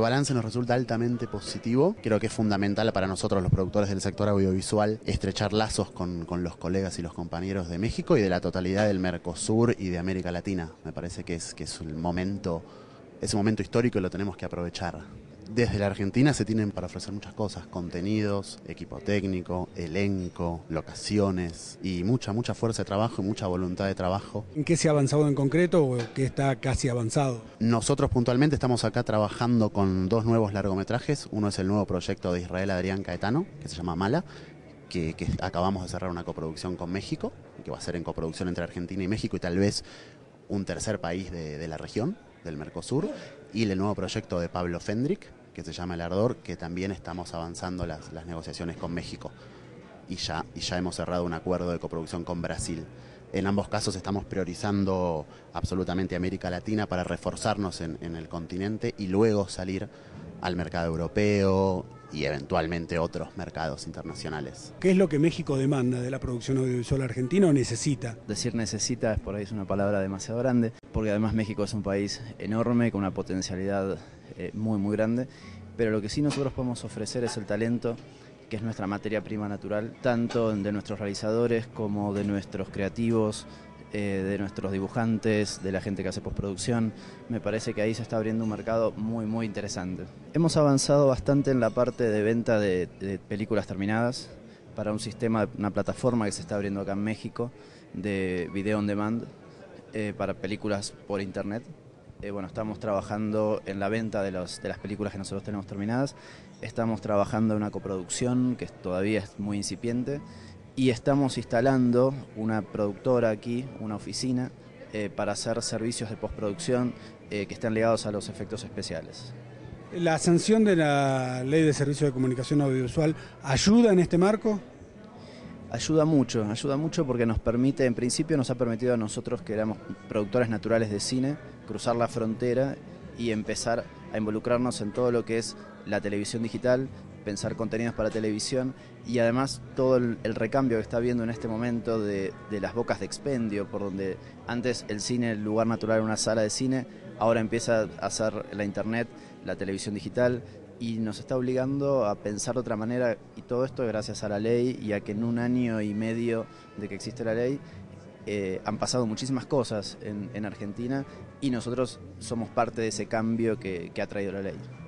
balance nos resulta altamente positivo. Creo que es fundamental para nosotros los productores del sector audiovisual estrechar lazos con, los colegas y los compañeros de México y de la totalidad del Mercosur y de América Latina. Me parece que es, que es el momento, ese momento histórico y lo tenemos que aprovechar desde la Argentina se tienen para ofrecer muchas cosas, contenidos, equipo técnico, elenco, locaciones y mucha, mucha fuerza de trabajo y mucha voluntad de trabajo. ¿En qué se ha avanzado en concreto o qué está casi avanzado? Nosotros puntualmente estamos acá trabajando con dos nuevos largometrajes. Uno es el nuevo proyecto de Israel Adrián Caetano, que se llama Mala, que, acabamos de cerrar una coproducción con México, que va a ser en coproducción entre Argentina y México y tal vez un tercer país de, la región, del Mercosur, y el nuevo proyecto de Pablo Fendrick, que se llama El Ardor, que también estamos avanzando las, negociaciones con México y ya, y ya hemos cerrado un acuerdo de coproducción con Brasil. En ambos casos estamos priorizando absolutamente América Latina para reforzarnos en, el continente y luego salir al mercado europeo y eventualmente otros mercados internacionales. ¿Qué es lo que México demanda de la producción audiovisual argentina o necesita? Decir necesita es por ahí es una palabra demasiado grande, porque además México es un país enorme con una potencialidad eh, muy, muy grande, pero lo que sí nosotros podemos ofrecer es el talento que es nuestra materia prima natural, tanto de nuestros realizadores como de nuestros creativos, eh, de nuestros dibujantes, de la gente que hace postproducción. Me parece que ahí se está abriendo un mercado muy, muy interesante. Hemos avanzado bastante en la parte de venta de, películas terminadas para un sistema, una plataforma que se está abriendo acá en México de video on demand eh, para películas por internet. Eh, bueno, estamos trabajando en la venta de, de las películas que nosotros tenemos terminadas, estamos trabajando en una coproducción que todavía es muy incipiente y estamos instalando una productora aquí, una oficina, eh, para hacer servicios de postproducción eh, que estén ligados a los efectos especiales. ¿La sanción de la Ley de Servicios de Comunicación Audiovisual ayuda en este marco? Ayuda mucho, ayuda mucho porque nos permite, en principio nos ha permitido a nosotros que éramos productores naturales de cine, cruzar la frontera y empezar a involucrarnos en todo lo que es la televisión digital, pensar contenidos para televisión y además todo el, recambio que está viendo en este momento de, las bocas de expendio, por donde antes el cine, el lugar natural era una sala de cine, ahora empieza a ser la internet, la televisión digital y nos está obligando a pensar de otra manera y todo esto gracias a la ley y a que en un año y medio de que existe la ley eh, han pasado muchísimas cosas en, Argentina y nosotros somos parte de ese cambio que ha traído la ley.